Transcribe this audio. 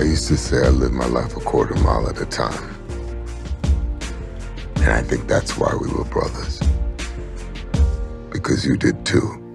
I used to say I lived my life a quarter mile at a time. And I think that's why we were brothers. Because you did too.